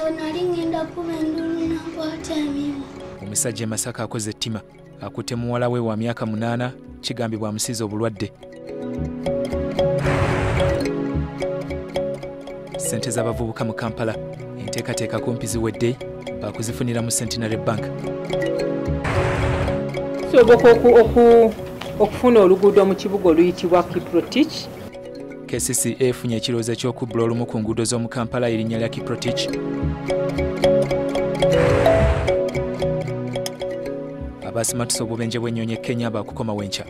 awo nali ngenda kuba endulu nankwata emimu omusajja e masaka akoze ettima akutte muwala we wa myaka munaana kigambibwa amusiiza obulwadde. Ssente z'abavubuka mu kampala enteekateeka kumpi ziwedde baakuzifunira mu centenary bank. Oku- okufuna oluguudo mu kibuga oluyitibwa kiprotich kcca efunye ekirowoozo eky'okubbula olumu ku nguudo z'omu kampala erinnya lya kiprotich abasimatuse obubenje bw'ennyonyi e kenya baakukoma wenkya